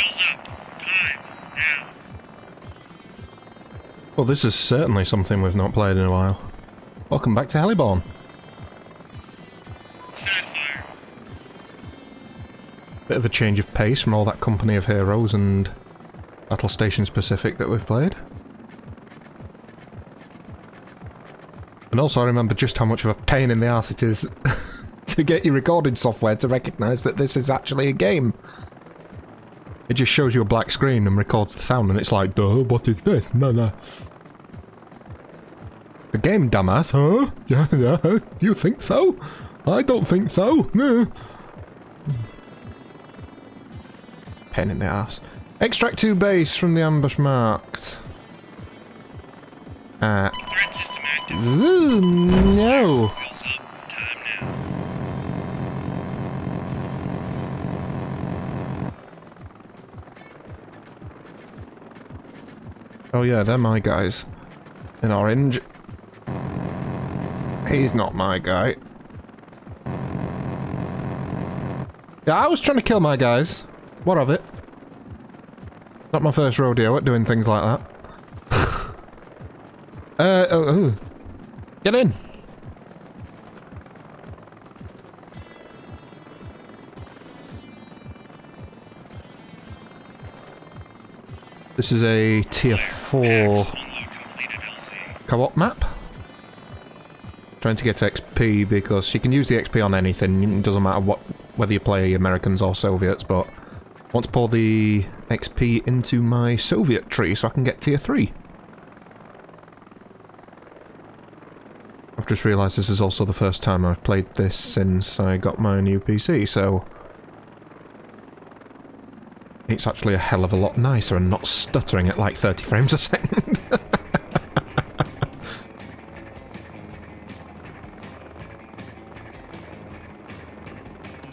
Up. Time. Now. Well, this is certainly something we've not played in a while. Welcome back to Heliborne. Bit of a change of pace from all that company of heroes and Battle Stations Pacific that we've played. And also I remember just how much of a pain in the ass it is to get your recording software to recognise that this is actually a game. It just shows you a black screen and records the sound and it's like, duh, what is this? No, no. The game, dumbass, huh? Yeah, yeah, you think so? I don't think so. No. Pain in the ass. Extract 2 base from the ambush marked. Uh, Threat system active. ooh, no. Oh yeah, they're my guys. In orange. He's not my guy. Yeah, I was trying to kill my guys. What of it? Not my first rodeo at doing things like that. uh, oh, oh. Get in! This is a tier 4 Unload completed LZ. co-op map. Trying to get XP because you can use the XP on anything. It doesn't matter what whether you play Americans or Soviets, but I want to pour the XP into my Soviet tree so I can get tier 3. I've just realised this is also the first time I've played this since I got my new PC, so... It's actually a hell of a lot nicer and not stuttering at like 30 frames a second.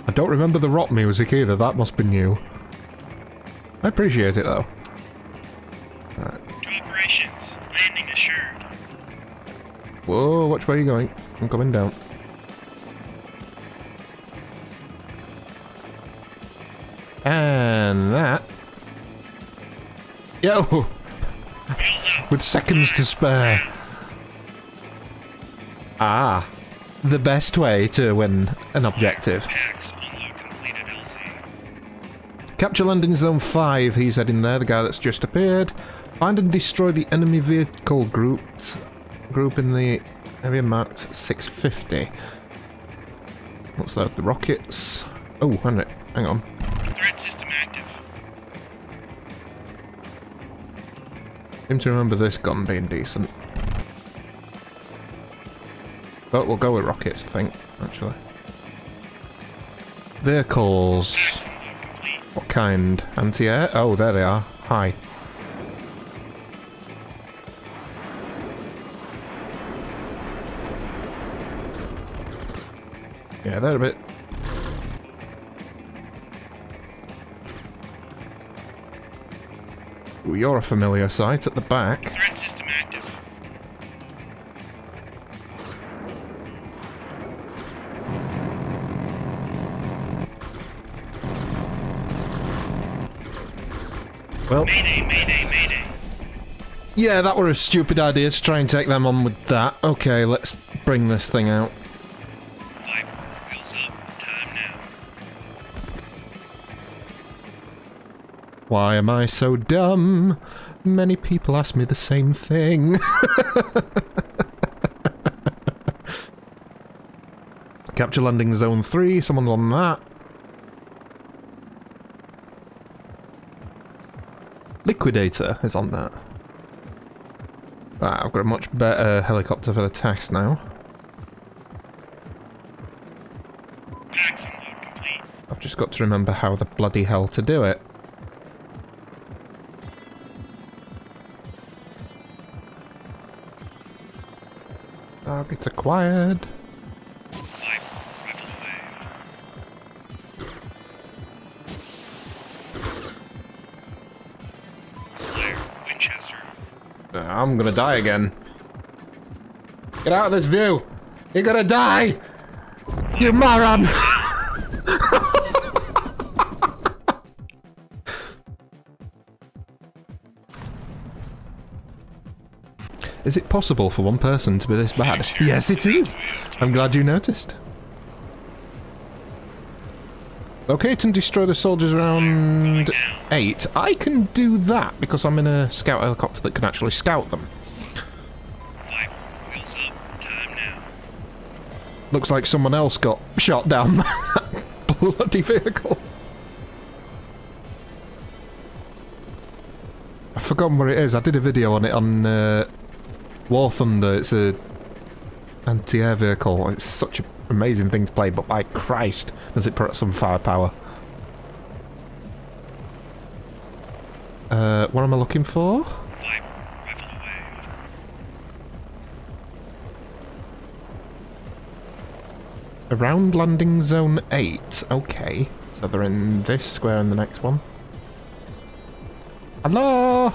I don't remember the rock music either, that must be new. I appreciate it though. To operations. Landing assured. Whoa, which way are going? I'm coming down. And that... Yo! With seconds to spare. Ah. The best way to win an objective. Capture landing zone 5, he's heading there, the guy that's just appeared. Find and destroy the enemy vehicle grouped, group in the area marked 650. Let's load the rockets. Oh, hang on, Seem to remember this gun being decent. But we'll go with rockets, I think, actually. Vehicles. What kind? Anti-air? Oh, there they are. Hi. Yeah, they're a bit... you're a familiar sight at the back. Threat system active. Well, Mayday, mayday, mayday. yeah, that were a stupid idea to try and take them on with that. Okay, let's bring this thing out. Why am I so dumb? Many people ask me the same thing. Capture landing zone 3, someone's on that. Liquidator is on that. Ah, I've got a much better helicopter for the task now. Packs unload complete. I've just got to remember how the bloody hell to do it. Target acquired. Uh, I'm gonna die again. Get out of this view! You're gonna die! You moron! Is it possible for one person to be this bad? Yes, it is. I'm glad you noticed. Locate and destroy the soldiers around 8. I can do that because I'm in a scout helicopter that can actually scout them. Five. Wheels up. Time now. Looks like someone else got shot down that bloody vehicle. I've forgotten where it is. I did a video on it on uh, War Thunder. It's a anti-air vehicle. It's such an amazing thing to play, but by Christ, does it put some firepower. Uh, what am I looking for? Around landing zone 8. Okay. So they're in this square and the next one. Hello?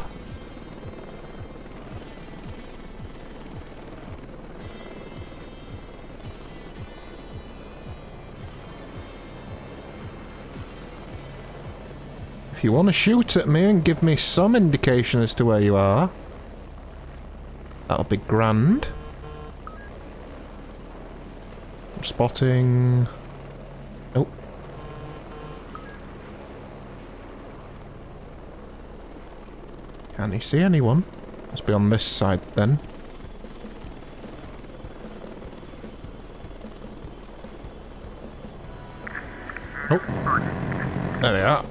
If you want to shoot at me and give me some indication as to where you are, that'll be grand. Spotting. Oh. Can't you see anyone? Must be on this side then. Oh. There they are.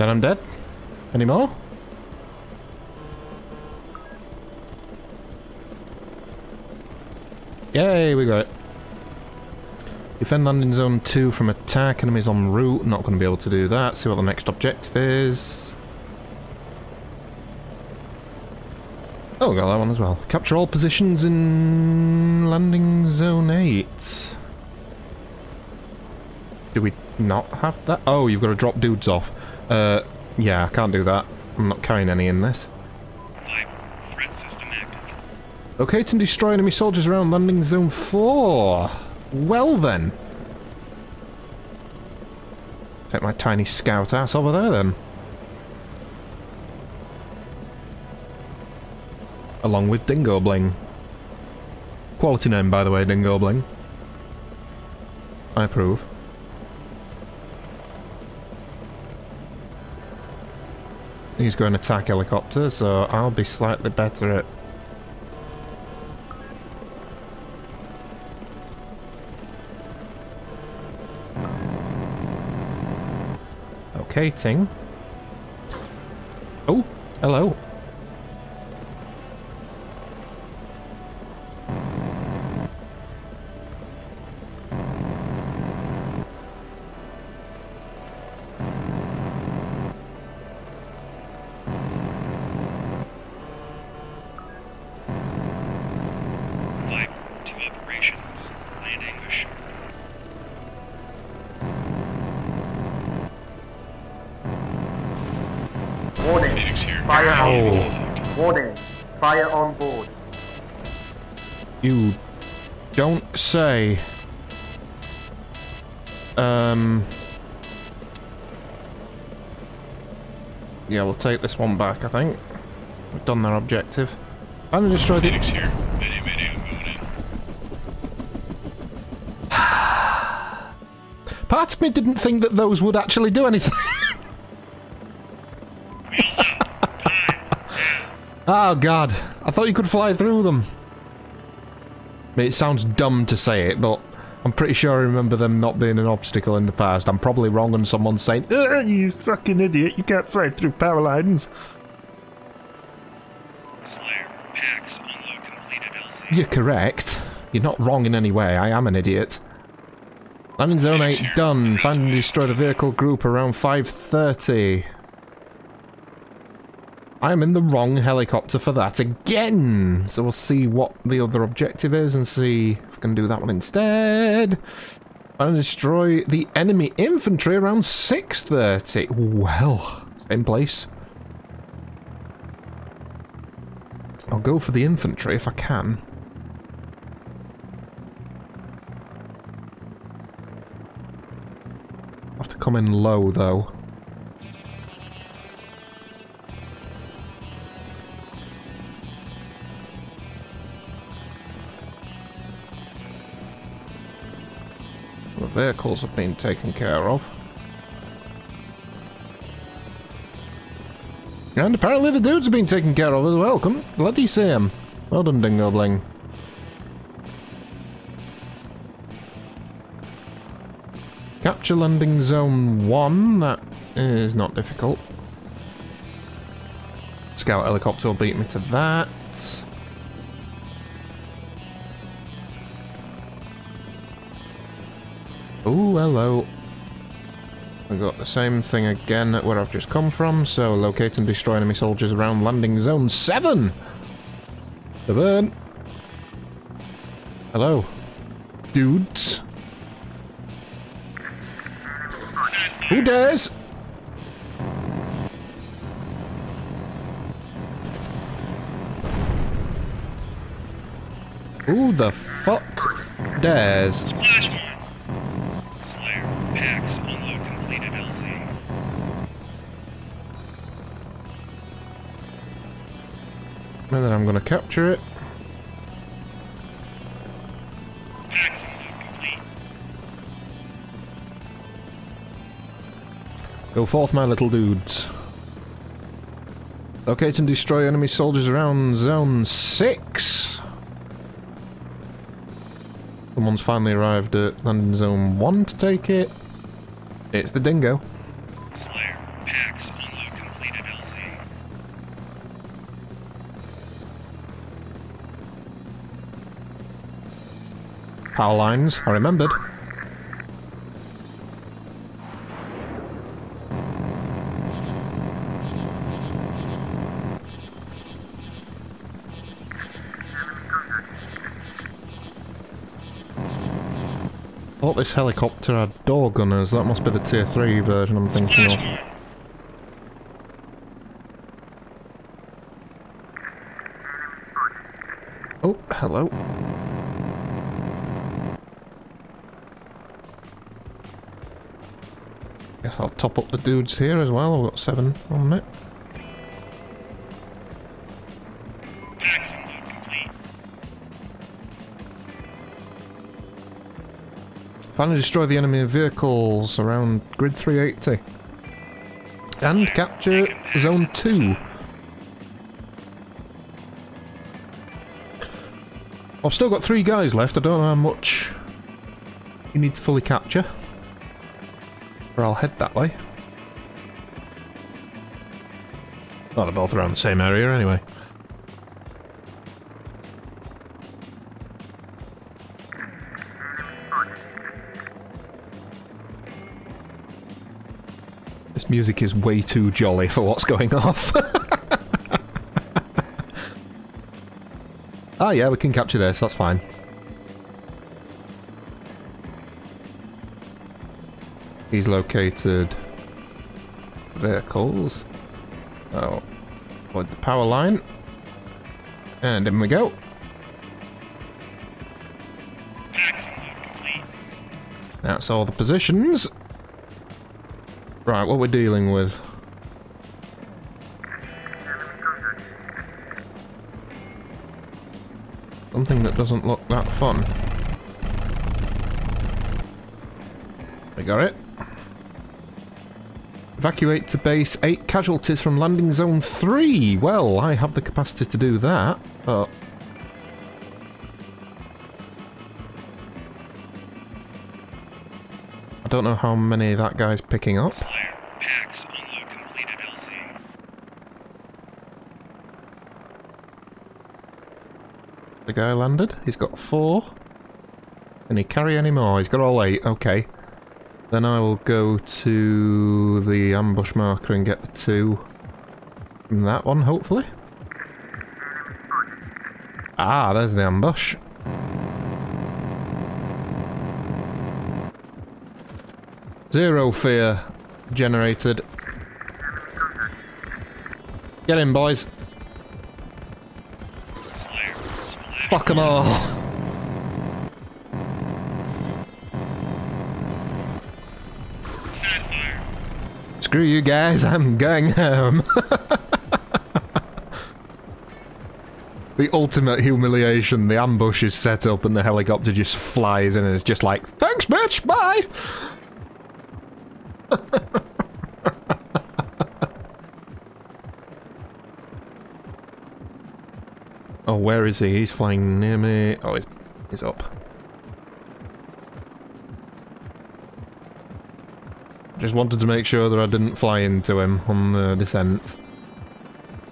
Then I'm dead. Any more? Yay, we got it. Defend landing zone 2 from attack. Enemies en route. Not going to be able to do that. See what the next objective is. Oh, got that one as well. Capture all positions in landing zone 8. Do we not have that? Oh, you've got to drop dudes off. Uh, yeah, I can't do that. I'm not carrying any in this. Locate and destroy enemy soldiers around landing zone 4. Well then. Take my tiny scout ass over there then. Along with Dingo Bling. Quality name, by the way, Dingo Bling. I approve. He's going to attack helicopter, so I'll be slightly better at Okay, Ting. Oh, hello. Don't say. Um. Yeah, we'll take this one back, I think. We've done their objective. Gonna destroy the... Here. Mayday, mayday, I'm going in. Part of me didn't think that those would actually do anything. Wheels up. Time. oh, God. I thought you could fly through them. It sounds dumb to say it, but I'm pretty sure I remember them not being an obstacle in the past. I'm probably wrong and someone's saying, you fucking idiot, you can't fly through power lines. Slayer. Packs. Unload completed LZ. You're correct. You're not wrong in any way. I am an idiot. Landing zone 8 done. Find and destroy the vehicle group around 5.30. I'm in the wrong helicopter for that again. So we'll see what the other objective is and see if we can do that one instead. And destroy the enemy infantry around 6.30. Well, same place. I'll go for the infantry if I can. I have to come in low though. Vehicles have been taken care of. And apparently the dudes have been taken care of as well. Come bloody see 'em. Well done, Dingo Bling. Capture landing zone 1, that is not difficult. Scout helicopter will beat me to that. Oh, hello. We got the same thing again at where I've just come from, so locate and destroy enemy soldiers around landing zone 7! The burn! Hello. Dudes. Who dares? Who the fuck dares? Completed. And then I'm gonna capture it. Go forth, my little dudes. Locate and destroy enemy soldiers around zone 6. Someone's finally arrived at landing zone 1 to take it. It's the dingo. Slayer, packs, unload completed LZ. Power lines, I remembered. Thought this helicopter had door gunners. That must be the tier 3 version I'm thinking of. Oh, hello. Guess I'll top up the dudes here as well. I've got seven on it. Finally destroy the enemy vehicles around grid 380. And capture zone 2. I've still got three guys left. I don't know how much you need to fully capture. Or I'll head that way. Oh, they're both around the same area anyway. This music is way too jolly for what's going off. Ah, yeah, we can capture this, that's fine. He's located vehicles. Oh, avoid the power line. And in we go. Packs unload complete. That's all the positions. Right, what we're dealing with. Something that doesn't look that fun. I got it. Evacuate to base 8 casualties from landing zone 3. Well, I have the capacity to do that, but... I don't know how many that guy's picking up. Slayer, packs, unload completed LZ. The guy landed. He's got four. Can he carry any more? He's got all eight. Okay. Then I will go to the ambush marker and get the two from that one, hopefully. Ah, there's the ambush. Zero fear generated. Get in, boys. Fuck 'em all. Screw you guys, I'm going home. the ultimate humiliation. The ambush is set up and the helicopter just flies in and is just like, thanks bitch, bye! oh, where is he? He's flying near me. Oh, he's, he's up. Just wanted to make sure that I didn't fly into him on the descent.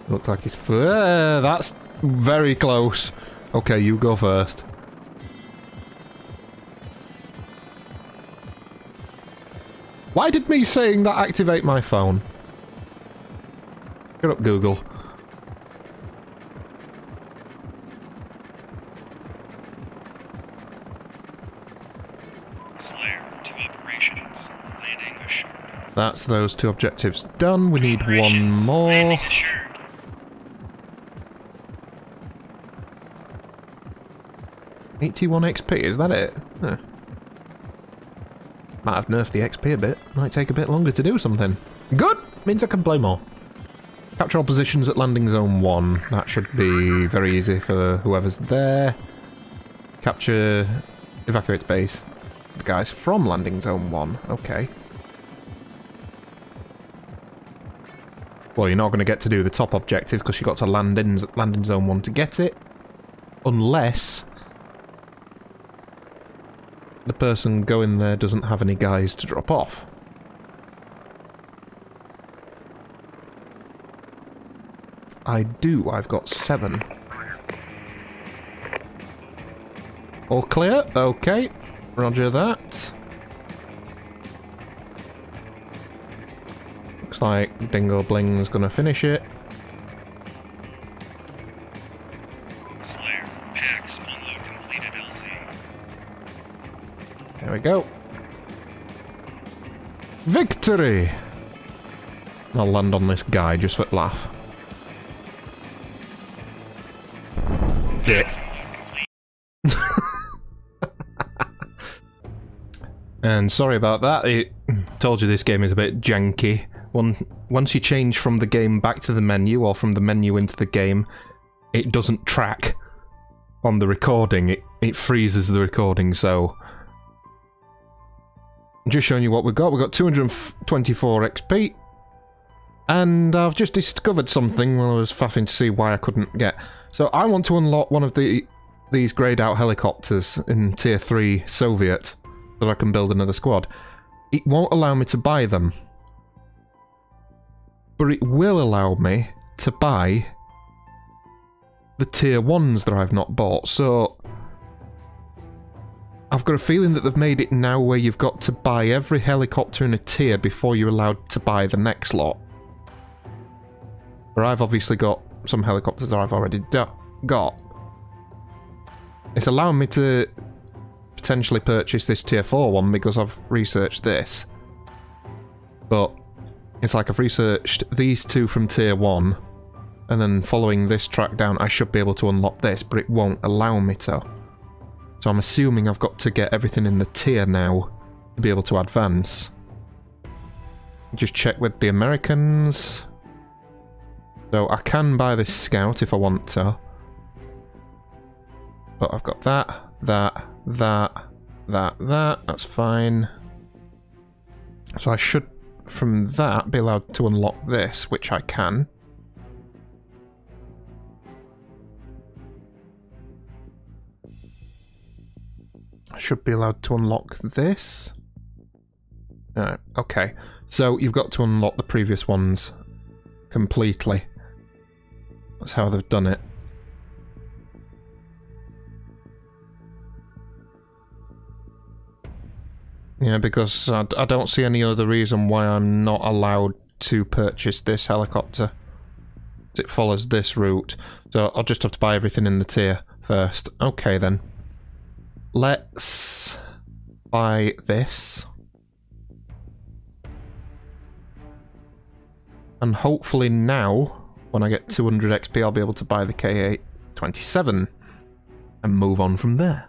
Looks like he's... Uh, that's very close. Okay, you go first. Why did me saying that activate my phone? Get up, Google. That's those two objectives done. We need one more. Eighty-one XP, is that it? Huh. Might have nerfed the XP a bit. Might take a bit longer to do something. Good! Means I can play more. Capture all positions at landing zone 1. That should be very easy for whoever's there. Capture... Evacuate base. The guys from landing zone 1. Okay. Well, you're not going to get to do the top objective because you got to land in, land in zone 1 to get it. Unless the person going there doesn't have any guys to drop off. I do, I've got seven. All clear? Okay. Roger that. Looks like Dingo Bling's gonna finish it. Slayer, packs unload completed LZ. There we go. Victory! I'll land on this guy just for laugh. And sorry about that. It told you this game is a bit janky. One, once you change from the game back to the menu or from the menu into the game, it doesn't track on the recording. It it freezes the recording. So, I'm just showing you what we've got. We've got 224 XP, and I've just discovered something while I was faffing to see why I couldn't get. So I want to unlock one of the these greyed out helicopters in tier three Soviet so that I can build another squad. It won't allow me to buy them. But it will allow me to buy the tier 1s that I've not bought, so... I've got a feeling that they've made it now where you've got to buy every helicopter in a tier before you're allowed to buy the next lot. Where I've obviously got some helicopters that I've already got. It's allowing me to potentially purchase this tier 4 one because I've researched this. But it's like I've researched these two from tier 1 and then following this track down I should be able to unlock this but it won't allow me to. So I'm assuming I've got to get everything in the tier now to be able to advance. Just check with the Americans. So I can buy this scout if I want to. But I've got that, that, that, that, that. That's fine. So I should, from that, be allowed to unlock this, which I can. I should be allowed to unlock this. Uh, okay, so you've got to unlock the previous ones completely. That's how they've done it. Yeah, because I, I don't see any other reason why I'm not allowed to purchase this helicopter. It follows this route. So I'll just have to buy everything in the tier first. Okay then. Let's buy this. And hopefully now, when I get 200 XP, I'll be able to buy the K8 27 and move on from there.